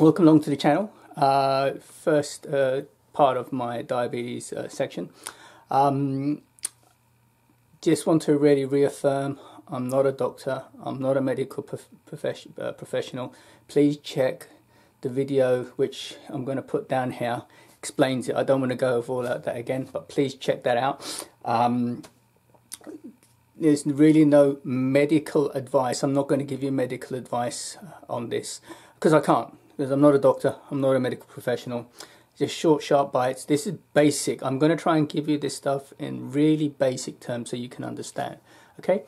welcome along to the channel. Uh, first uh, part of my diabetes uh, section. Um, just want to really reaffirm I'm not a doctor, I'm not a medical prof profession, uh, professional. Please check the video which I'm going to put down here explains it. I don't want to go over all that, that again, but please check that out. Um, there's really no medical advice. I'm not going to give you medical advice on this because I can't because I'm not a doctor, I'm not a medical professional. Just short, sharp bites. This is basic. I'm going to try and give you this stuff in really basic terms so you can understand. Okay?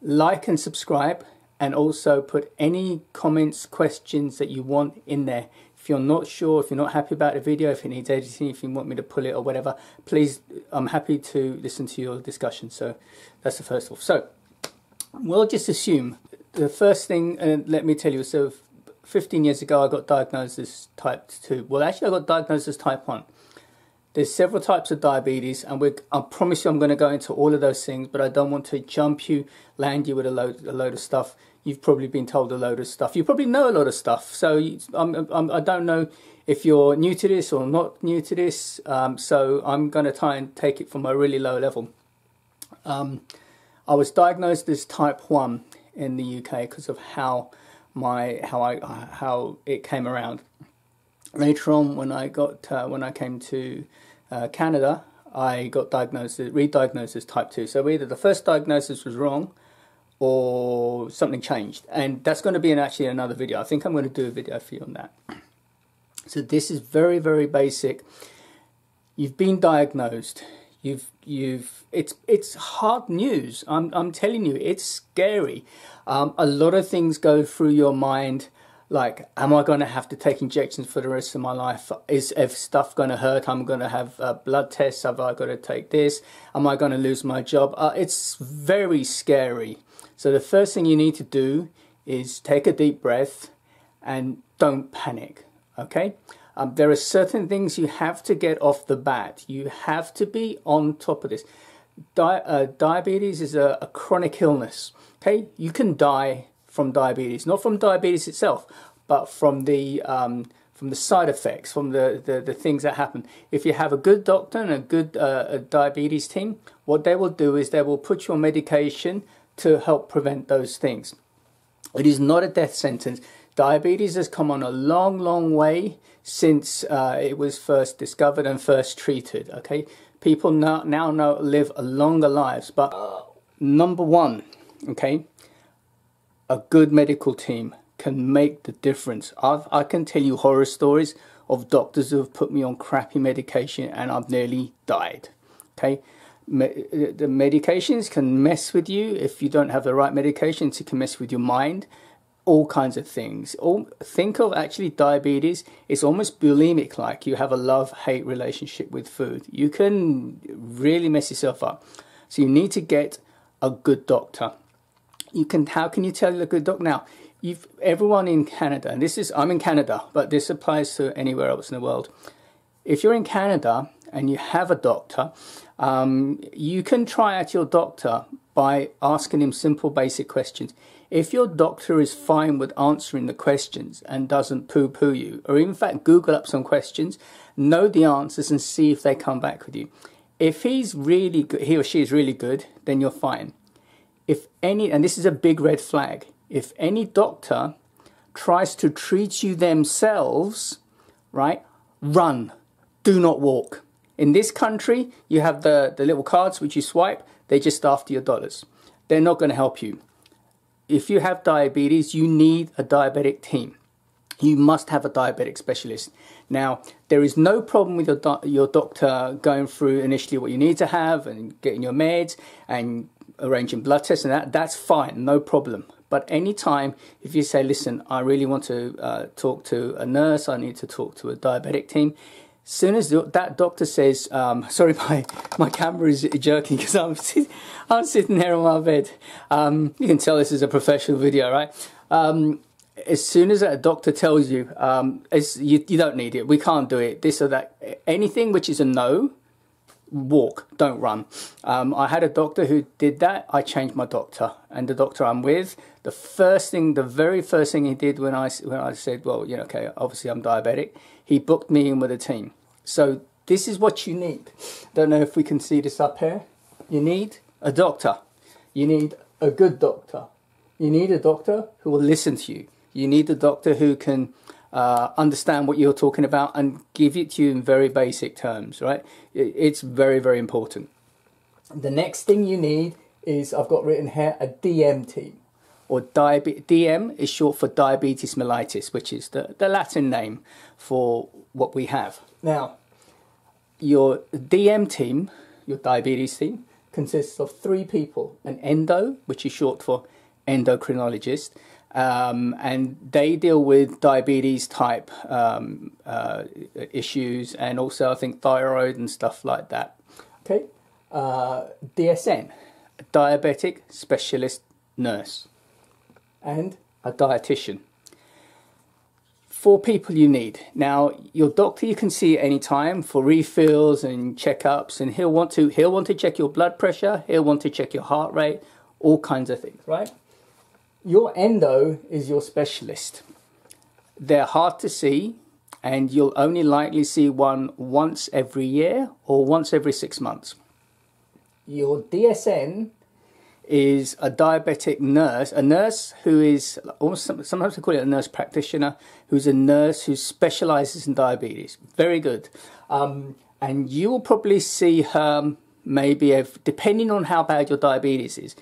Like and subscribe and also put any comments, questions that you want in there. If you're not sure, if you're not happy about the video, if it needs editing, if you want me to pull it or whatever, please, I'm happy to listen to your discussion. So that's the first of all. So we'll just assume the first thing, and let me tell you, so 15 years ago, I got diagnosed as type 2. Well, actually, I got diagnosed as type 1. There's several types of diabetes, and I promise you I'm going to go into all of those things, but I don't want to jump you, land you with a load, a load of stuff. You've probably been told a load of stuff. You probably know a lot of stuff. So I'm, I'm, I do not know if you're new to this or not new to this. Um, so I'm going to try and take it from a really low level. Um, I was diagnosed as type 1 in the UK because of how my how I how it came around. Later on, when I got uh, when I came to uh, Canada, I got diagnosed re-diagnosed as type two. So either the first diagnosis was wrong, or something changed, and that's going to be in actually another video. I think I'm going to do a video for you on that. So this is very very basic. You've been diagnosed. You've you've it's it's hard news. I'm I'm telling you, it's scary. Um, a lot of things go through your mind, like, am I going to have to take injections for the rest of my life? Is if stuff going to hurt? I'm going to have uh, blood tests. Have I got to take this? Am I going to lose my job? Uh, it's very scary. So the first thing you need to do is take a deep breath and don't panic. Okay. Um, there are certain things you have to get off the bat. You have to be on top of this. Di uh, diabetes is a, a, chronic illness. Okay, you can die from diabetes, not from diabetes itself, but from the um, from the side effects, from the, the, the, things that happen. If you have a good doctor and a good uh, a diabetes team, what they will do is they will put you on medication to help prevent those things. It is not a death sentence. Diabetes has come on a long, long way since uh, it was first discovered and first treated. Okay, people now now know live longer lives, but uh, number one, okay, a good medical team can make the difference. I've, I can tell you horror stories of doctors who have put me on crappy medication and I've nearly died. Okay, the medications can mess with you if you don't have the right medications. It can mess with your mind all kinds of things. All, think of actually diabetes, it's almost bulimic like. You have a love hate relationship with food. You can really mess yourself up. So you need to get a good doctor. You can how can you tell a good doctor now? You've everyone in Canada, and this is I'm in Canada, but this applies to anywhere else in the world. If you're in Canada and you have a doctor, um, you can try out your doctor by asking him simple basic questions. If your doctor is fine with answering the questions and doesn't poo poo you, or in fact Google up some questions, know the answers and see if they come back with you. If he's really good, he or she is really good, then you're fine. If any, and this is a big red flag, if any doctor tries to treat you themselves, right, run, do not walk. In this country, you have the, the little cards which you swipe, they're just after your dollars. They're not going to help you. If you have diabetes, you need a diabetic team. You must have a diabetic specialist. Now, there is no problem with your, do your doctor going through initially what you need to have and getting your meds and arranging blood tests and that. That's fine, no problem. But anytime, if you say, listen, I really want to uh, talk to a nurse, I need to talk to a diabetic team, soon as that doctor says, um, sorry, my, my camera is jerking because I'm, sit, I'm sitting there on my bed. Um, you can tell this is a professional video, right? Um, as soon as a doctor tells you, um, you, you don't need it, we can't do it, this or that, anything which is a no, walk, don't run. Um, I had a doctor who did that. I changed my doctor, and the doctor I'm with, the first thing, the very first thing he did when I when I said, well, you know, okay, obviously I'm diabetic, he booked me in with a team. So this is what you need. Don't know if we can see this up here. You need a doctor. You need a good doctor. You need a doctor who will listen to you. You need a doctor who can uh, understand what you're talking about and give it to you in very basic terms, right? It's very, very important. The next thing you need is I've got written here a DM team. Or diabe- DM is short for diabetes mellitus, which is the, the Latin name for what we have. Now, your DM team, your diabetes team, consists of three people an endo, which is short for endocrinologist, um, and they deal with diabetes type um, uh, issues and also, I think, thyroid and stuff like that. Okay, uh, DSN, diabetic specialist nurse, and a dietitian. Four people you need. Now, your doctor you can see at any time for refills and checkups, and he'll want to he'll want to check your blood pressure, he'll want to check your heart rate, all kinds of things, right? Your endo is your specialist. They're hard to see, and you'll only likely see one once every year or once every six months. Your DSN is a diabetic nurse, a nurse who is almost sometimes we call it a nurse practitioner, who's a nurse who specializes in diabetes. Very good. Um, and you will probably see her maybe, if, depending on how bad your diabetes is,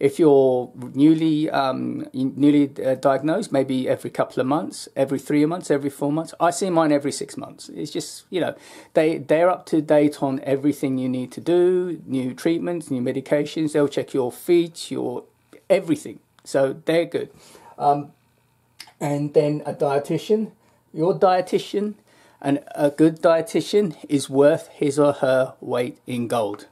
if you're newly um, newly uh, diagnosed, maybe every couple of months, every three months, every four months. I see mine every six months. It's just you know they they're up to date on everything you need to do, new treatments, new medications. They'll check your feet, your everything. So they're good. Um, and then a dietitian. Your dietitian, and a good dietitian is worth his or her weight in gold.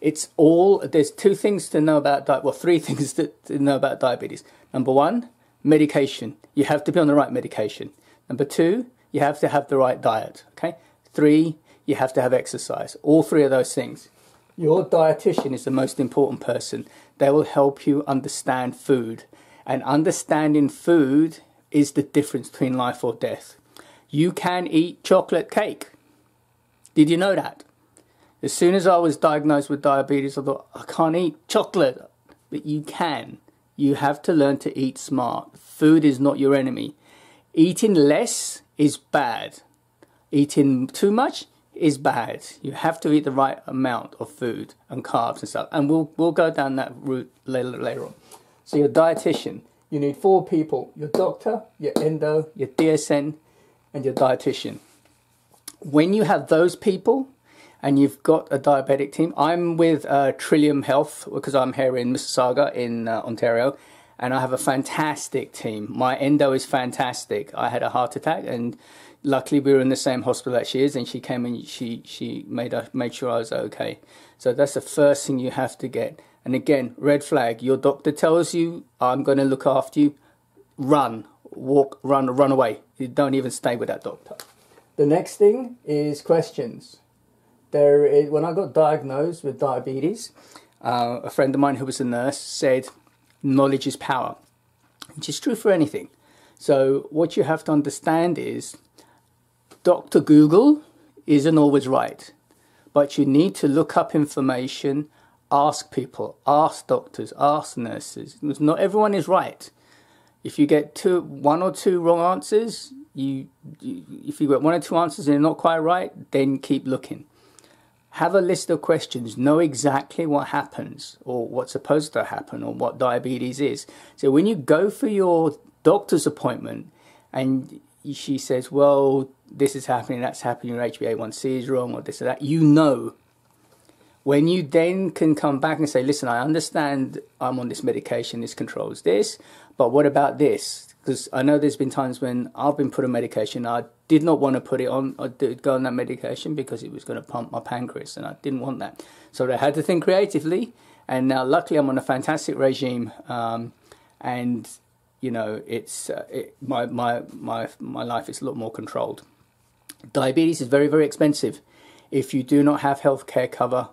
It's all, there's two things to know about diet, well, three things to, to know about diabetes. Number one, medication. You have to be on the right medication. Number two, you have to have the right diet. Okay. Three, you have to have exercise. All three of those things. Your dietitian is the most important person. They will help you understand food. And understanding food is the difference between life or death. You can eat chocolate cake. Did you know that? As soon as I was diagnosed with diabetes, I thought, I can't eat chocolate. But you can. You have to learn to eat smart. Food is not your enemy. Eating less is bad. Eating too much is bad. You have to eat the right amount of food and carbs and stuff. And we'll, we'll go down that route later, later on. So, your dietitian, you need four people your doctor, your endo, your DSN, and your dietitian. When you have those people, and you've got a diabetic team. I'm with uh, Trillium Health because I'm here in Mississauga in uh, Ontario, and I have a fantastic team. My endo is fantastic. I had a heart attack, and luckily we were in the same hospital that she is, and she came and she she made a, made sure I was okay. So that's the first thing you have to get. And again, red flag. Your doctor tells you, "I'm going to look after you." Run, walk, run, run away. You don't even stay with that doctor. The next thing is questions there is, when I got diagnosed with diabetes, uh, a friend of mine who was a nurse said, knowledge is power, which is true for anything. So what you have to understand is Dr. Google isn't always right, but you need to look up information, ask people, ask doctors, ask nurses. Not everyone is right. If you get two, one or two wrong answers, you, you if you get one or two answers and they're not quite right, then keep looking have a list of questions, know exactly what happens or what's supposed to happen or what diabetes is. So when you go for your doctor's appointment and she says, well, this is happening, that's happening, your HbA1c is wrong or this or that, you know. When you then can come back and say, listen, I understand I'm on this medication, this controls this, but what about this? Because I know there's been times when I've been put on medication. I did not want to put it on I did go on that medication because it was going to pump my pancreas, and I didn't want that. So I had to think creatively. And now, luckily, I'm on a fantastic regime, um, and you know, it's uh, it, my my my my life is a lot more controlled. Diabetes is very very expensive. If you do not have healthcare cover,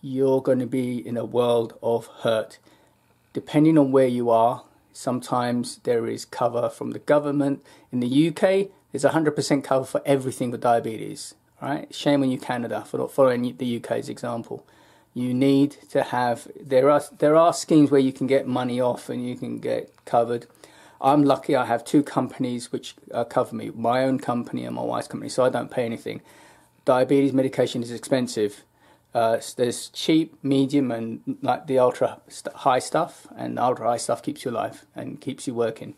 you're going to be in a world of hurt. Depending on where you are, sometimes there is cover from the government. In the UK, there's 100% cover for everything with diabetes. Right? Shame on you, Canada, for not following the UK's example. You need to have there are there are schemes where you can get money off and you can get covered. I'm lucky I have two companies which uh, cover me, my own company and my wife's company, so I don't pay anything. Diabetes medication is expensive. Uh, there's cheap, medium, and like the ultra high stuff, and the ultra high stuff keeps you alive and keeps you working.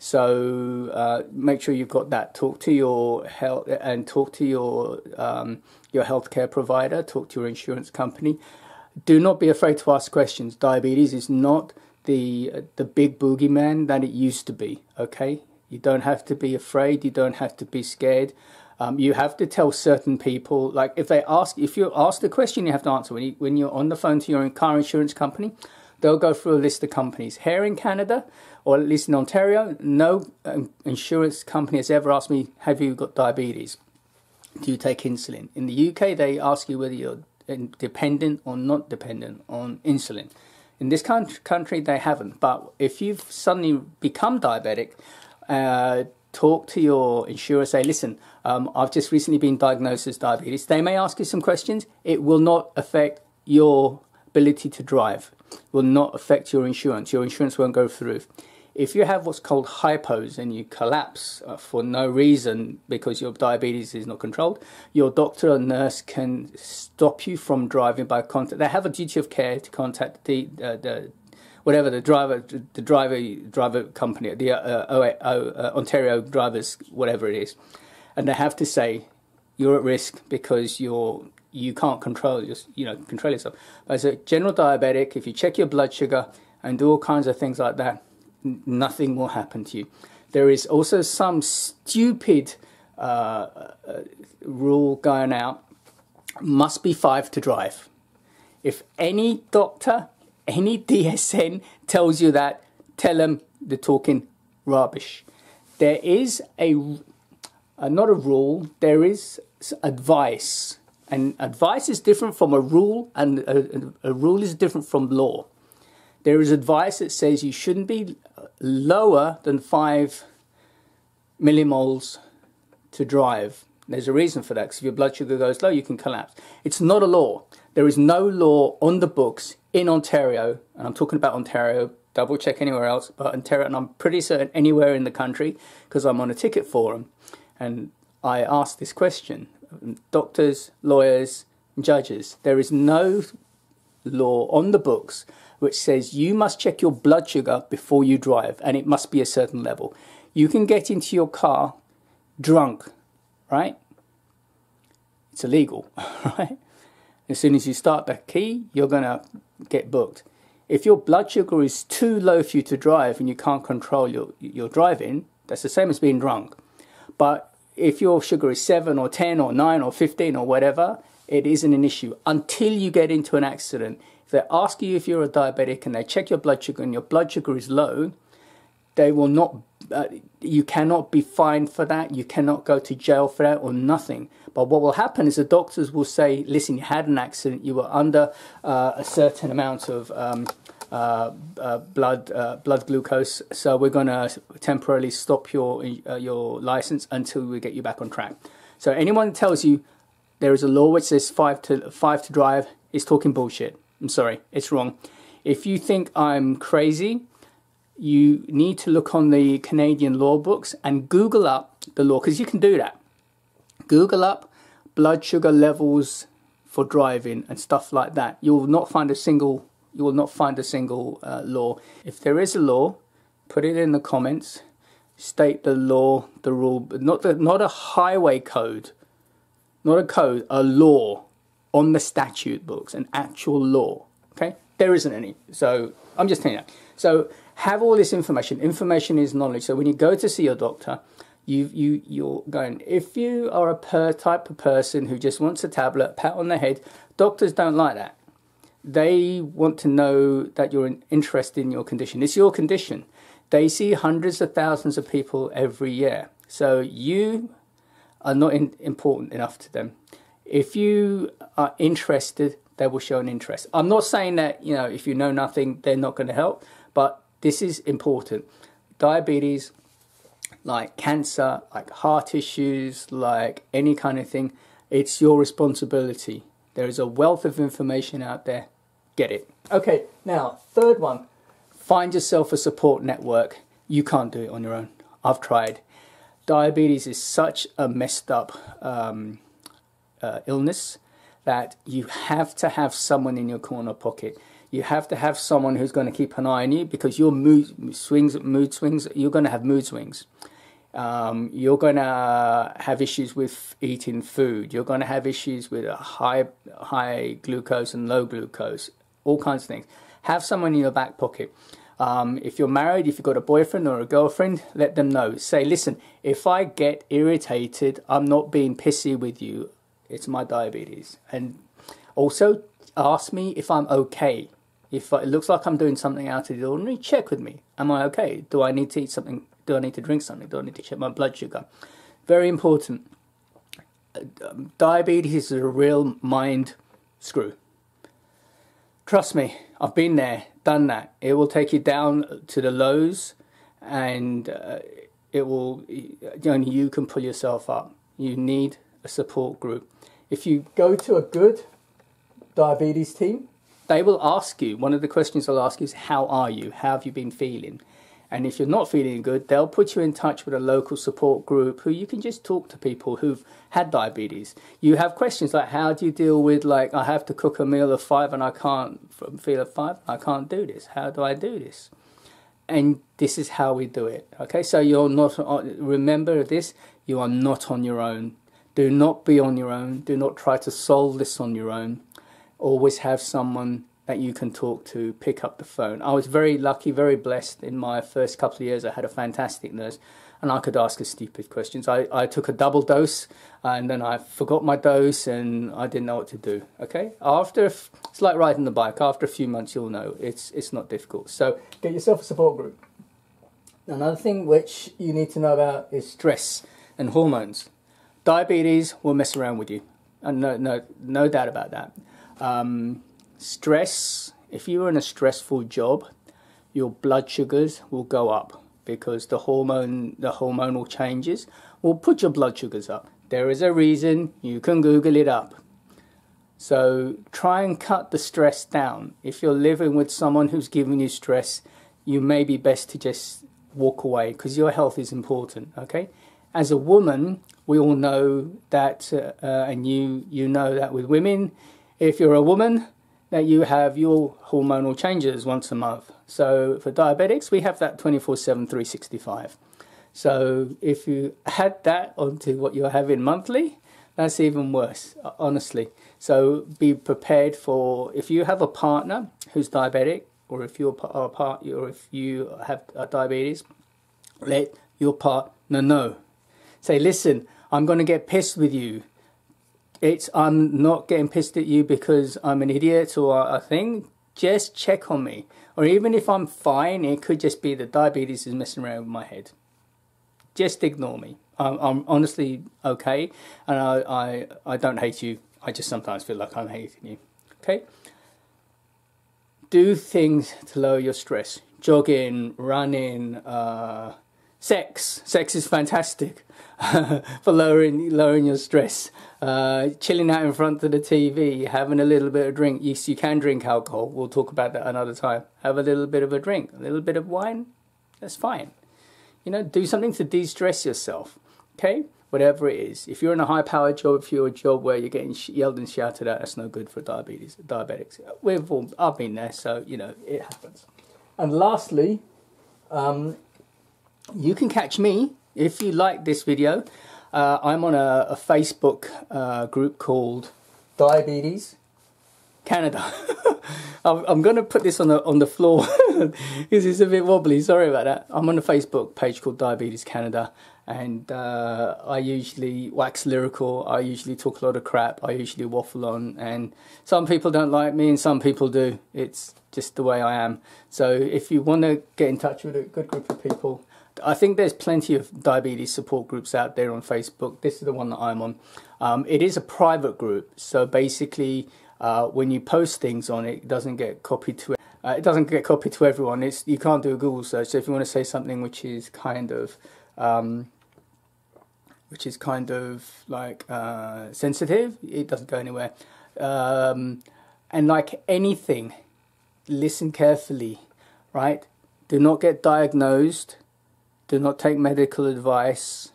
So uh, make sure you've got that. Talk to your health and talk to your um, your healthcare provider. Talk to your insurance company. Do not be afraid to ask questions. Diabetes is not the the big boogeyman that it used to be. Okay, you don't have to be afraid. You don't have to be scared. Um, you have to tell certain people, like if they ask, if you ask the question, you have to answer. When, you, when you're on the phone to your car insurance company, they'll go through a list of companies. Here in Canada, or at least in Ontario, no um, insurance company has ever asked me, Have you got diabetes? Do you take insulin? In the UK, they ask you whether you're dependent or not dependent on insulin. In this country, they haven't. But if you've suddenly become diabetic, uh, talk to your insurer, say, listen, um, I've just recently been diagnosed as diabetes. They may ask you some questions. It will not affect your ability to drive, it will not affect your insurance. Your insurance won't go through. If you have what's called hypos and you collapse uh, for no reason because your diabetes is not controlled, your doctor or nurse can stop you from driving by contact. They have a duty of care to contact the uh, the whatever the driver the driver driver company the uh, uh, Ontario drivers whatever it is, and they have to say you're at risk because you're you can't control your, you know control yourself. As a general diabetic, if you check your blood sugar and do all kinds of things like that, nothing will happen to you. There is also some stupid uh, uh, rule going out must be five to drive. If any doctor, any DSN tells you that, tell them they're talking rubbish. There is a, uh, not a rule, there is advice. And advice is different from a rule, and a, a rule is different from law. There is advice that says you shouldn't be lower than 5 millimoles to drive. There's a reason for that because if your blood sugar goes low, you can collapse. It's not a law. There is no law on the books in Ontario, and I'm talking about Ontario, double check anywhere else, but Ontario, and I'm pretty certain anywhere in the country because I'm on a ticket forum. And I asked this question um, doctors, lawyers, judges. There is no law on the books which says you must check your blood sugar before you drive and it must be a certain level. You can get into your car drunk, right? It's illegal, right? As soon as you start the key, you're going to get booked. If your blood sugar is too low for you to drive and you can't control your, your driving, that's the same as being drunk. But if your sugar is 7 or 10 or 9 or 15 or whatever, it isn't an issue until you get into an accident. If they ask you if you're a diabetic and they check your blood sugar and your blood sugar is low, they will not, uh, you cannot be fined for that. You cannot go to jail for that or nothing. But what will happen is the doctors will say, listen, you had an accident, you were under uh, a certain amount of um, uh, uh blood uh, blood glucose, so we're going to temporarily stop your uh, your license until we get you back on track. So anyone tells you there is a law which says five to five to drive is talking bullshit. I'm sorry, it's wrong. If you think I'm crazy, you need to look on the Canadian law books and Google up the law because you can do that. Google up blood sugar levels for driving and stuff like that. You will not find a single. You will not find a single uh, law. If there is a law, put it in the comments. State the law, the rule, but not the, not a highway code, not a code, a law on the statute books, an actual law. Okay, there isn't any. So I'm just telling you. That. So have all this information. Information is knowledge. So when you go to see your doctor, you you you're going. If you are a per type of person who just wants a tablet, pat on the head, doctors don't like that. They want to know that you're interested in your condition. It's your condition. They see hundreds of thousands of people every year. So you are not in, important enough to them If you are interested, they will show an interest. I'm not saying that, you know, if you know nothing, they're not going to help, but this is important. Diabetes, like cancer, like heart issues, like any kind of thing, it's your responsibility. There is a wealth of information out there. Get it. Okay, now, third one find yourself a support network. You can't do it on your own. I've tried. Diabetes is such a messed up um, uh, illness that you have to have someone in your corner pocket. You have to have someone who's going to keep an eye on you because your mood swings, mood swings, you're going to have mood swings. Um, you're going to have issues with eating food. You're going to have issues with high, high glucose and low glucose, all kinds of things. Have someone in your back pocket. Um, if you're married, if you've got a boyfriend or a girlfriend, let them know. Say, listen, if I get irritated, I'm not being pissy with you it's my diabetes. And also ask me if I'm okay. If it looks like I'm doing something out of the ordinary, check with me. Am I okay? Do I need to eat something? Do I need to drink something? Do I need to check my blood sugar? Very important. Diabetes is a real mind screw. Trust me, I've been there, done that. It will take you down to the lows, and uh, it will only you can pull yourself up. You need a support group. If you go to a good diabetes team, they will ask you, one of the questions they'll ask you is, How are you? How have you been feeling? And if you're not feeling good, they'll put you in touch with a local support group who you can just talk to people who've had diabetes. You have questions like, How do you deal with, like, I have to cook a meal of five and I can't feel of five, I can't do this. How do I do this? And this is how we do it. Okay, so you're not, uh, remember this, you are not on your own. Do not be on your own. Do not try to solve this on your own. Always have someone that you can talk to, pick up the phone. I was very lucky, very blessed in my first couple of years. I had a fantastic nurse and I could ask her stupid questions. I, I took a double dose and then I forgot my dose and I didn't know what to do. Okay? After, it's like riding the bike. After a few months, you'll know it's, it's not difficult. So get yourself a support group. Another thing which you need to know about is stress and hormones diabetes will mess around with you. And no, no, no doubt about that. Um, stress, if you're in a stressful job, your blood sugars will go up because the hormone, the hormonal changes will put your blood sugars up. There is a reason, you can Google it up. So try and cut the stress down. If you're living with someone who's giving you stress, you may be best to just walk away because your health is important, okay? As a woman, we all know that, uh, uh, and you, you know that with women, if you're a woman, that you have your hormonal changes once a month. So for diabetics, we have that 24 7, 365. So if you add that onto what you're having monthly, that's even worse, honestly. So be prepared for if you have a partner who's diabetic, or if you're a part, or if you have diabetes, let your partner know. Say, listen, I'm going to get pissed with you. It's I'm not getting pissed at you because I'm an idiot or a thing. Just check on me. Or even if I'm fine, it could just be that diabetes is messing around with my head. Just ignore me. I'm, I'm honestly okay, and I, I I don't hate you. I just sometimes feel like I'm hating you. Okay. Do things to lower your stress. Jogging, running, uh, sex. Sex is fantastic. for lowering lowering your stress. Uh, chilling out in front of the TV, having a little bit of drink. Yes, you can drink alcohol. We'll talk about that another time. Have a little bit of a drink, a little bit of wine. That's fine. You know, do something to de-stress yourself. Okay, whatever it is. If you're in a high-powered job, if you're a job where you're getting yelled and shouted at, that's no good for diabetes. Diabetics. We've all, I've been there, so you know it happens. And lastly, um, you can catch me if you like this video, uh, I'm on a, a Facebook uh, group called Diabetes Canada. I'm, going to put this on the on the floor because it's a bit wobbly. Sorry about that. I'm on a Facebook page called Diabetes Canada, and uh, I usually wax lyrical. I usually talk a lot of crap. I usually waffle on, and some people don't like me, and some people do. It's just the way I am. So if you want to get in touch with a good group of people, I think there's plenty of diabetes support groups out there on Facebook. This is the one that I'm on. Um, it is a private group, so basically, uh, when you post things on it, it doesn't get copied to. Uh, it doesn't get copied to everyone. It's you can't do a Google search. So if you want to say something which is kind of um, which is kind of like uh, sensitive, it doesn't go anywhere. Um, and like anything, listen carefully, right? Do not get diagnosed. Do not take medical advice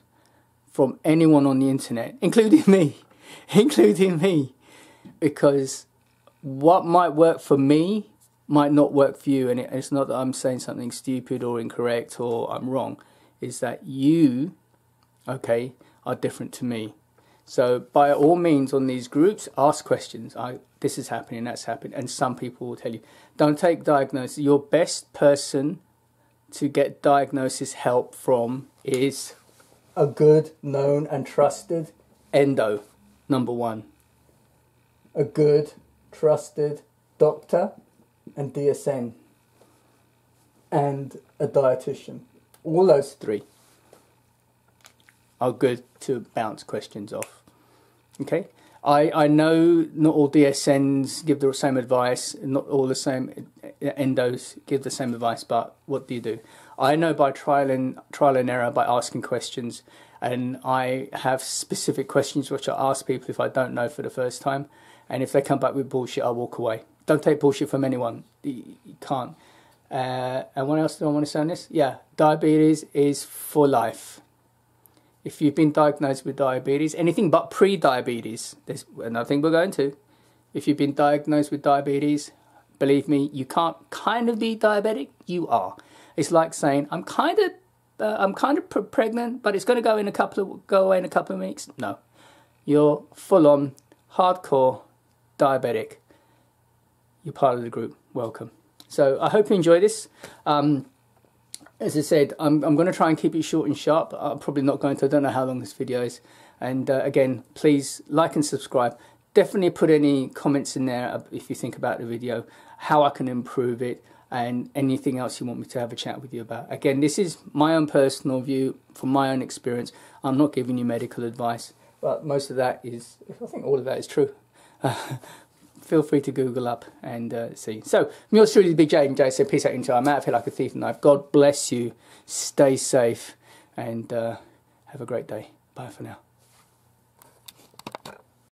from anyone on the internet, including me, including me, because what might work for me might not work for you. And it's not that I'm saying something stupid or incorrect or I'm wrong. Is that you, okay, are different to me. So by all means, on these groups, ask questions. I this is happening, that's happening, and some people will tell you, don't take diagnosis. Your best person to get diagnosis help from is a good, known, and trusted endo. Number one, a good, trusted doctor and DSN, and a dietitian. All those three are good to bounce questions off. Okay, I I know not all DSNs give the same advice, not all the same endos give the same advice, but what do you do? I know by trial and trial and error by asking questions, and I have specific questions which I ask people if I don't know for the first time, and if they come back with bullshit, I walk away. Don't take bullshit from anyone. You, can't. Uh, and what else do I want to say on this? Yeah, diabetes is for life if you've been diagnosed with diabetes, anything but pre-diabetes, there's nothing we're going to. If you've been diagnosed with diabetes, believe me, you can't kind of be diabetic. You are. It's like saying I'm kind of, uh, I'm kind of pre- pregnant, but it's going to go in a couple of go away in a couple of weeks. No, you're full on hardcore diabetic. You're part of the group. Welcome. So I hope you enjoy this. Um, as I said, I'm, I'm going to try and keep it short and sharp. I'm probably not going to. I don't know how long this video is. And uh, again, please like and subscribe. Definitely put any comments in there if you think about the video, how I can improve it, and anything else you want me to have a chat with you about. Again, this is my own personal view from my own experience. I'm not giving you medical advice, but most of that is, I think all of that is true. feel free to Google up and uh, see. So, from yours truly, Big J and said, Peace out until I'm out of here like a thief and knife. God bless you. Stay safe and uh, have a great day. Bye for now.